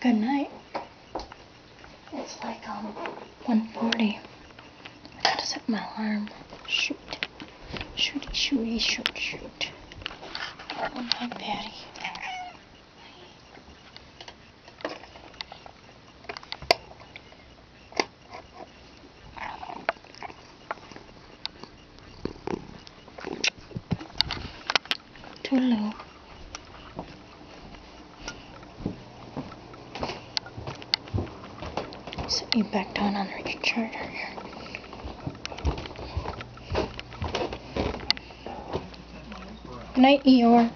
Good night. It's like um 1:40. I gotta set my alarm. Shoot. Shooty shooty shoot shoot. Oh my daddy. Toodaloo. Set you back down on your charger here. Good night, Eeyore.